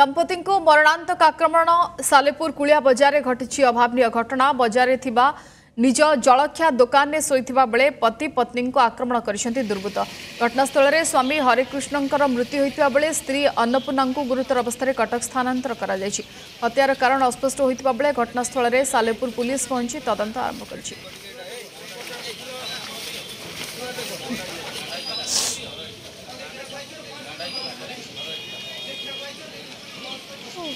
ଦମ୍ପତିଙ୍କୁ ମରଣାନ୍ତକ ଆକ୍ରମଣ ସାଲେପୁର କୁଳିଆ ବଜାରରେ ଘଟିଛି ଅଭାବନୀୟ ଘଟଣା ବଜାରରେ ଥିବା ନିଜ ଜଳଖିଆ ଦୋକାନରେ ଶୋଇଥିବା ବେଳେ ପତି ପତ୍ନୀଙ୍କୁ ଆକ୍ରମଣ କରିଛନ୍ତି ଦୁର୍ବୃତ୍ତ ଘଟଣାସ୍ଥଳରେ ସ୍ୱାମୀ ହରେକୃଷ୍ଣଙ୍କର ମୃତ୍ୟୁ ହୋଇଥିବା ବେଳେ ସ୍ତ୍ରୀ ଅନ୍ନପୂର୍ଣ୍ଣାଙ୍କୁ ଗୁରୁତର ଅବସ୍ଥାରେ କଟକ ସ୍ଥାନାନ୍ତର କରାଯାଇଛି ହତ୍ୟାର କାରଣ ଅସ୍ପଷ୍ଟ ହୋଇଥିବା ବେଳେ ଘଟଣାସ୍ଥଳରେ ସାଲେପୁର ପୁଲିସ୍ ପହଞ୍ଚି ତଦନ୍ତ ଆରମ୍ଭ କରିଛି そう